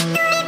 Bye.